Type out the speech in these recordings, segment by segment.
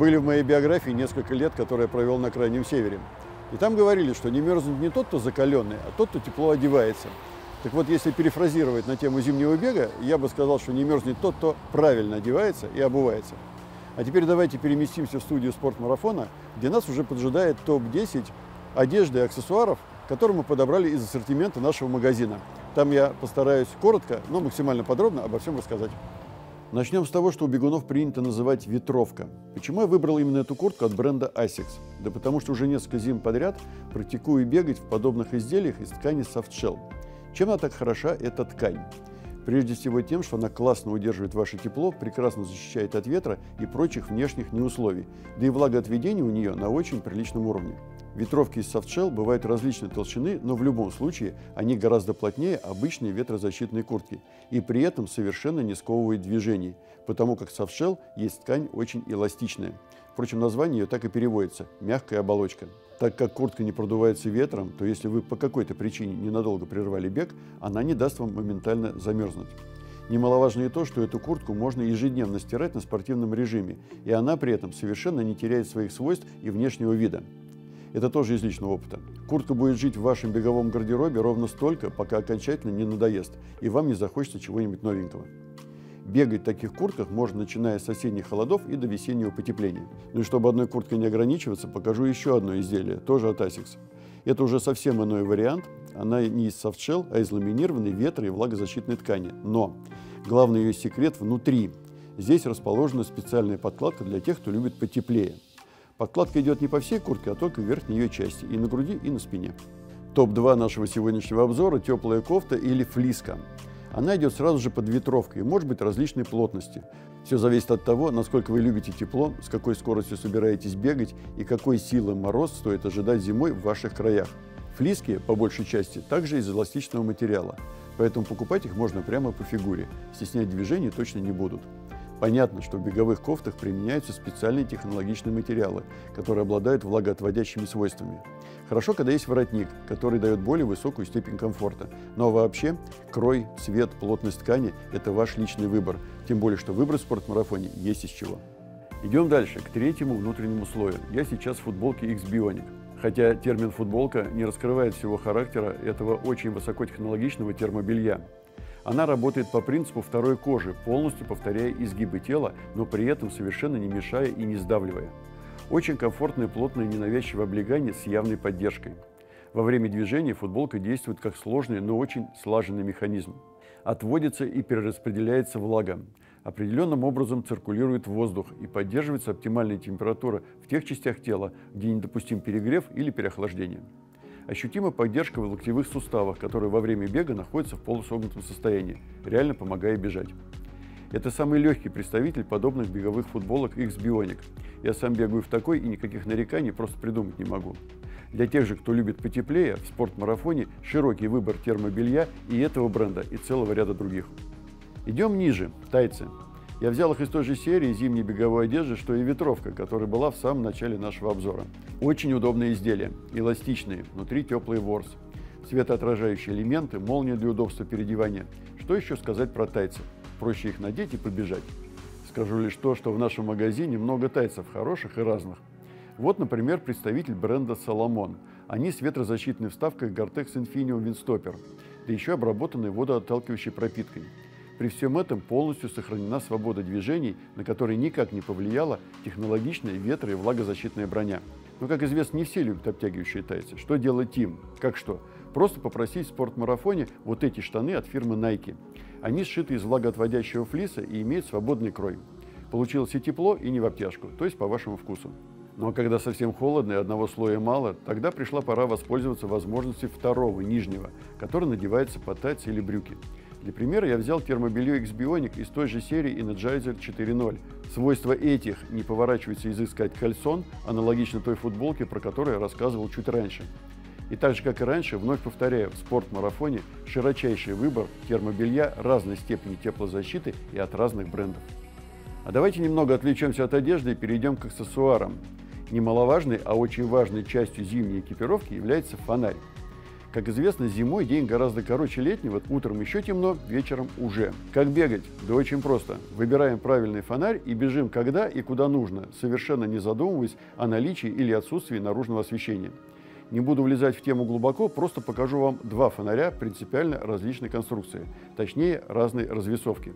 были в моей биографии несколько лет, которые я провел на Крайнем Севере. И там говорили, что не мерзнет не тот, кто закаленный, а тот, кто тепло одевается. Так вот, если перефразировать на тему зимнего бега, я бы сказал, что не мерзнет тот, кто правильно одевается и обувается. А теперь давайте переместимся в студию спортмарафона, где нас уже поджидает топ-10 одежды и аксессуаров, которые мы подобрали из ассортимента нашего магазина. Там я постараюсь коротко, но максимально подробно обо всем рассказать. Начнем с того, что у бегунов принято называть ветровка. Почему я выбрал именно эту куртку от бренда Asics? Да потому что уже несколько зим подряд практикую бегать в подобных изделиях из ткани softshell. Чем она так хороша, эта ткань? Прежде всего тем, что она классно удерживает ваше тепло, прекрасно защищает от ветра и прочих внешних неусловий, да и влагоотведение у нее на очень приличном уровне. Ветровки из софтшелл бывают различной толщины, но в любом случае они гораздо плотнее обычной ветрозащитной куртки и при этом совершенно не сковывают движений, потому как софтшелл есть ткань очень эластичная. Впрочем, название ее так и переводится – мягкая оболочка. Так как куртка не продувается ветром, то если вы по какой-то причине ненадолго прервали бег, она не даст вам моментально замерзнуть. Немаловажно и то, что эту куртку можно ежедневно стирать на спортивном режиме, и она при этом совершенно не теряет своих свойств и внешнего вида. Это тоже из личного опыта. Куртка будет жить в вашем беговом гардеробе ровно столько, пока окончательно не надоест, и вам не захочется чего-нибудь новенького. Бегать в таких куртках можно, начиная с осенних холодов и до весеннего потепления. Ну и чтобы одной курткой не ограничиваться, покажу еще одно изделие, тоже от Asics. Это уже совсем иной вариант. Она не из софтшелл, а из ламинированной ветро- и влагозащитной ткани. Но главный ее секрет внутри. Здесь расположена специальная подкладка для тех, кто любит потеплее. Подкладка идет не по всей куртке, а только в верхней ее части, и на груди, и на спине. Топ-2 нашего сегодняшнего обзора – теплая кофта или флиска. Она идет сразу же под ветровкой и может быть различной плотности. Все зависит от того, насколько вы любите тепло, с какой скоростью собираетесь бегать и какой силы мороз стоит ожидать зимой в ваших краях. Флиски, по большей части, также из эластичного материала, поэтому покупать их можно прямо по фигуре, стеснять движений точно не будут. Понятно, что в беговых кофтах применяются специальные технологичные материалы, которые обладают влагоотводящими свойствами. Хорошо, когда есть воротник, который дает более высокую степень комфорта. Но вообще, крой, цвет, плотность ткани – это ваш личный выбор. Тем более, что выбрать в спортмарафоне есть из чего. Идем дальше, к третьему внутреннему слою. Я сейчас в футболке X-Bionic. Хотя термин «футболка» не раскрывает всего характера этого очень высокотехнологичного термобелья. Она работает по принципу второй кожи, полностью повторяя изгибы тела, но при этом совершенно не мешая и не сдавливая. Очень комфортное, плотное, ненавязчивое облегание с явной поддержкой. Во время движения футболка действует как сложный, но очень слаженный механизм. Отводится и перераспределяется влага. Определенным образом циркулирует воздух и поддерживается оптимальная температура в тех частях тела, где недопустим перегрев или переохлаждение. Ощутима поддержка в локтевых суставах, которые во время бега находятся в полусогнутом состоянии, реально помогая бежать. Это самый легкий представитель подобных беговых футболок X-Bionic. Я сам бегаю в такой и никаких нареканий просто придумать не могу. Для тех же, кто любит потеплее, в спортмарафоне широкий выбор термобелья и этого бренда, и целого ряда других. Идем ниже, тайцы. Я взял их из той же серии зимней беговой одежды, что и ветровка, которая была в самом начале нашего обзора. Очень удобные изделия, эластичные, внутри теплый ворс, светоотражающие элементы, молния для удобства переодевания. Что еще сказать про тайцы? Проще их надеть и побежать. Скажу лишь то, что в нашем магазине много тайцев хороших и разных. Вот, например, представитель бренда Salomon. Они с ветрозащитной вставкой Gore-Tex Infinio Windstopper, да еще обработанной водоотталкивающей пропиткой. При всем этом полностью сохранена свобода движений, на которые никак не повлияла технологичная ветро- и влагозащитная броня. Но, как известно, не все любят обтягивающие тайцы. Что делать им? Как что? Просто попросить в спортмарафоне вот эти штаны от фирмы Nike. Они сшиты из влагоотводящего флиса и имеют свободный крой. Получилось и тепло, и не в обтяжку, то есть по вашему вкусу. Ну а когда совсем холодно и одного слоя мало, тогда пришла пора воспользоваться возможностью второго, нижнего, который надевается под тайцы или брюки. Для примера я взял термобелье X-Bionic из той же серии Energizer 4.0. Свойства этих не поворачивается язык сказать кальсон, аналогично той футболке, про которую я рассказывал чуть раньше. И так же, как и раньше, вновь повторяю, в спортмарафоне широчайший выбор термобелья разной степени теплозащиты и от разных брендов. А давайте немного отвлечемся от одежды и перейдем к аксессуарам. Немаловажной, а очень важной частью зимней экипировки является фонарь. Как известно, зимой день гораздо короче летнего, утром еще темно, вечером уже. Как бегать? Да очень просто. Выбираем правильный фонарь и бежим когда и куда нужно, совершенно не задумываясь о наличии или отсутствии наружного освещения. Не буду влезать в тему глубоко, просто покажу вам два фонаря принципиально различной конструкции, точнее разной развесовки.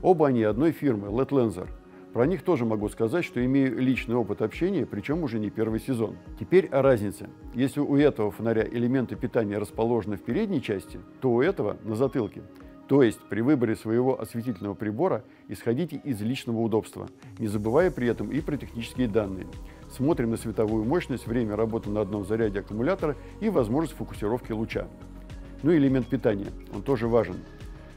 Оба они одной фирмы, LED Lenser. Про них тоже могу сказать, что имею личный опыт общения, причем уже не первый сезон. Теперь о разнице. Если у этого фонаря элементы питания расположены в передней части, то у этого на затылке. То есть при выборе своего осветительного прибора исходите из личного удобства, не забывая при этом и про технические данные. Смотрим на световую мощность, время работы на одном заряде аккумулятора и возможность фокусировки луча. Ну и элемент питания, он тоже важен.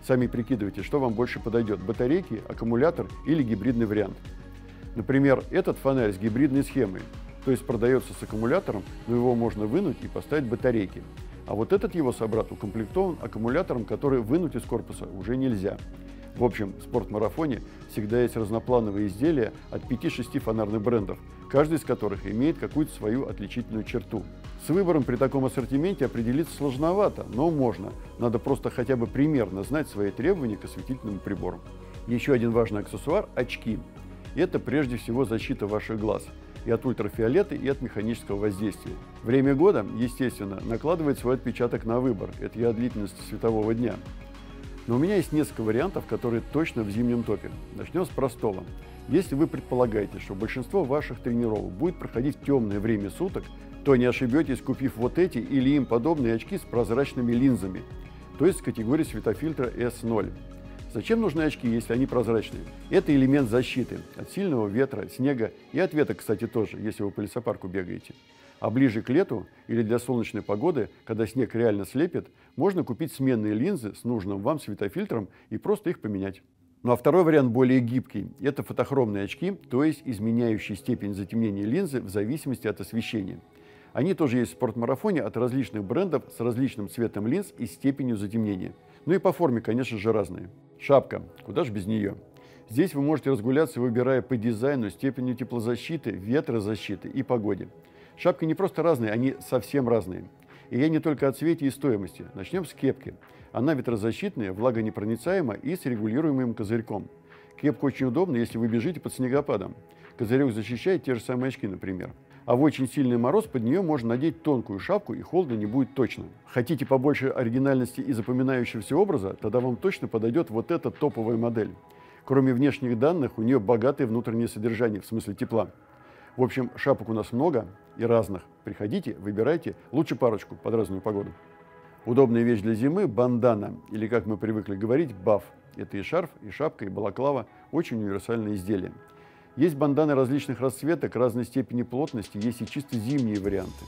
Сами прикидывайте, что вам больше подойдет – батарейки, аккумулятор или гибридный вариант. Например, этот фонарь с гибридной схемой, то есть продается с аккумулятором, но его можно вынуть и поставить батарейки. А вот этот его собрат укомплектован аккумулятором, который вынуть из корпуса уже нельзя. В общем, в спортмарафоне всегда есть разноплановые изделия от 5-6 фонарных брендов, каждый из которых имеет какую-то свою отличительную черту. С выбором при таком ассортименте определиться сложновато, но можно. Надо просто хотя бы примерно знать свои требования к осветительному прибору. Еще один важный аксессуар – очки. Это прежде всего защита ваших глаз и от ультрафиолета, и от механического воздействия. Время года, естественно, накладывает свой отпечаток на выбор. Это и от длительности светового дня. Но у меня есть несколько вариантов, которые точно в зимнем топе. Начнем с простого. Если вы предполагаете, что большинство ваших тренировок будет проходить в темное время суток, то не ошибетесь, купив вот эти или им подобные очки с прозрачными линзами, то есть с категории светофильтра S0. Зачем нужны очки, если они прозрачные? Это элемент защиты от сильного ветра, снега и от веток, кстати, тоже, если вы по лесопарку бегаете. А ближе к лету или для солнечной погоды, когда снег реально слепит, можно купить сменные линзы с нужным вам светофильтром и просто их поменять. Ну а второй вариант более гибкий. Это фотохромные очки, то есть изменяющие степень затемнения линзы в зависимости от освещения. Они тоже есть в спортмарафоне от различных брендов с различным цветом линз и степенью затемнения. Ну и по форме, конечно же, разные. Шапка. Куда же без нее? Здесь вы можете разгуляться, выбирая по дизайну, степенью теплозащиты, ветрозащиты и погоде. Шапки не просто разные, они совсем разные. И я не только о цвете и стоимости. Начнем с кепки. Она ветрозащитная, влагонепроницаема и с регулируемым козырьком. Кепка очень удобна, если вы бежите под снегопадом. Козырек защищает те же самые очки, например. А в очень сильный мороз под нее можно надеть тонкую шапку, и холодно не будет точно. Хотите побольше оригинальности и запоминающегося образа, тогда вам точно подойдет вот эта топовая модель. Кроме внешних данных, у нее богатое внутреннее содержание, в смысле тепла. В общем, шапок у нас много и разных. Приходите, выбирайте, лучше парочку под разную погоду. Удобная вещь для зимы – бандана, или, как мы привыкли говорить, баф. Это и шарф, и шапка, и балаклава – очень универсальные изделия. Есть банданы различных расцветок, разной степени плотности, есть и чисто зимние варианты.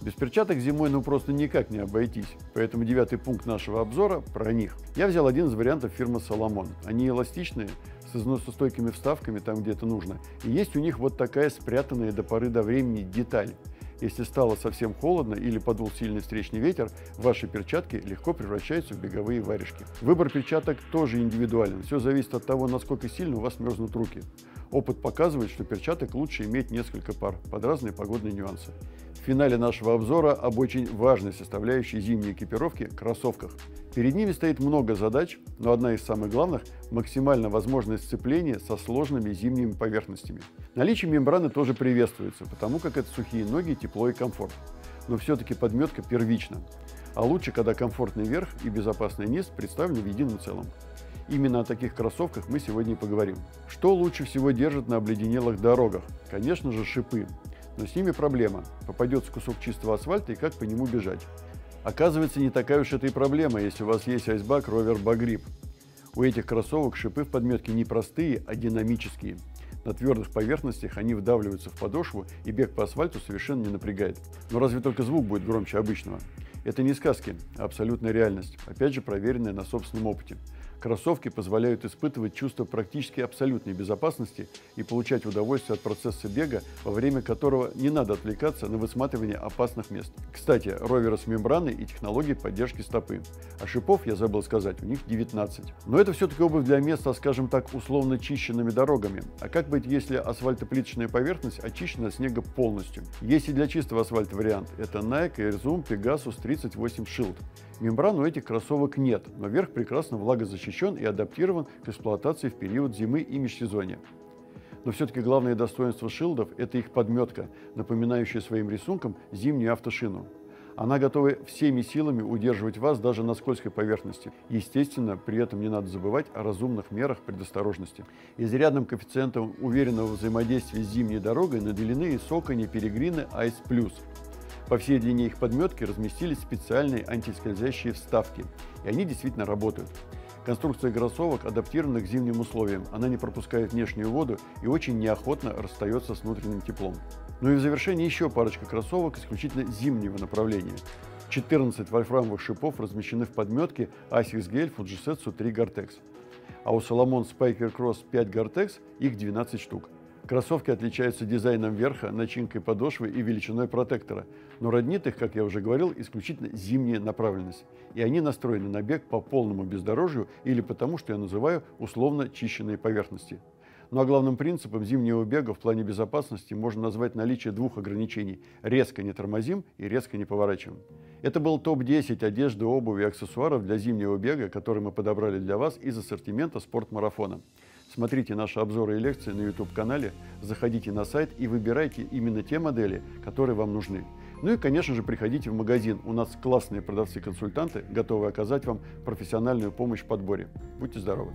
Без перчаток зимой ну просто никак не обойтись, поэтому девятый пункт нашего обзора про них. Я взял один из вариантов фирмы Соломон. Они эластичные, с износостойкими вставками там, где это нужно. И есть у них вот такая спрятанная до поры до времени деталь. Если стало совсем холодно или подул сильный встречный ветер, ваши перчатки легко превращаются в беговые варежки. Выбор перчаток тоже индивидуален. Все зависит от того, насколько сильно у вас мерзнут руки. Опыт показывает, что перчаток лучше иметь несколько пар под разные погодные нюансы. В финале нашего обзора об очень важной составляющей зимней экипировки – кроссовках. Перед ними стоит много задач, но одна из самых главных – максимально возможное сцепление со сложными зимними поверхностями. Наличие мембраны тоже приветствуется, потому как это сухие ноги, тепло и комфорт. Но все-таки подметка первична. А лучше, когда комфортный верх и безопасный низ представлены в едином целом. Именно о таких кроссовках мы сегодня и поговорим. Что лучше всего держит на обледенелых дорогах? Конечно же шипы. Но с ними проблема. Попадется кусок чистого асфальта и как по нему бежать. Оказывается, не такая уж это и проблема, если у вас есть айсбак Rover Baggrip. У этих кроссовок шипы в подметке не простые, а динамические. На твердых поверхностях они вдавливаются в подошву, и бег по асфальту совершенно не напрягает. Но разве только звук будет громче обычного? Это не сказки, а абсолютная реальность, опять же проверенная на собственном опыте. Кроссовки позволяют испытывать чувство практически абсолютной безопасности и получать удовольствие от процесса бега, во время которого не надо отвлекаться на высматривание опасных мест. Кстати, роверы с мембраной и технологией поддержки стопы. А шипов, я забыл сказать, у них 19. Но это все-таки обувь для мест со, скажем так, условно чищенными дорогами. А как быть, если асфальтоплиточная поверхность очищена от снега полностью? Есть и для чистого асфальта вариант. Это Nike Air Zoom Pegasus 38 Shield. Мембран у этих кроссовок нет, но верх прекрасно влагозащищен и адаптирован к эксплуатации в период зимы и межсезонья. Но все-таки главное достоинство шилдов – это их подметка, напоминающая своим рисунком зимнюю автошину. Она готова всеми силами удерживать вас даже на скользкой поверхности. Естественно, при этом не надо забывать о разумных мерах предосторожности. Изрядным коэффициентом уверенного взаимодействия с зимней дорогой наделены и Сокони Перегрины Ice Plus – по всей длине их подметки разместились специальные антискользящие вставки, и они действительно работают. Конструкция кроссовок адаптирована к зимним условиям. Она не пропускает внешнюю воду и очень неохотно расстается с внутренним теплом. Ну и в завершение еще парочка кроссовок исключительно зимнего направления. 14 вольфрамовых шипов размещены в подметке Asics Gel Fujitsu 3 Gore-Tex. А у Salomon Spiker Cross 5 Gore-Tex их 12 штук. Кроссовки отличаются дизайном верха, начинкой подошвы и величиной протектора, но роднит их, как я уже говорил, исключительно зимняя направленность. И они настроены на бег по полному бездорожью или потому, что я называю условно чищенные поверхности. Ну а главным принципом зимнего бега в плане безопасности можно назвать наличие двух ограничений – резко не тормозим и резко не поворачиваем. Это был топ-10 одежды, обуви и аксессуаров для зимнего бега, который мы подобрали для вас из ассортимента спортмарафона. Смотрите наши обзоры и лекции на YouTube-канале, заходите на сайт и выбирайте именно те модели, которые вам нужны. Ну и, конечно же, приходите в магазин. У нас классные продавцы-консультанты, готовы оказать вам профессиональную помощь в подборе. Будьте здоровы!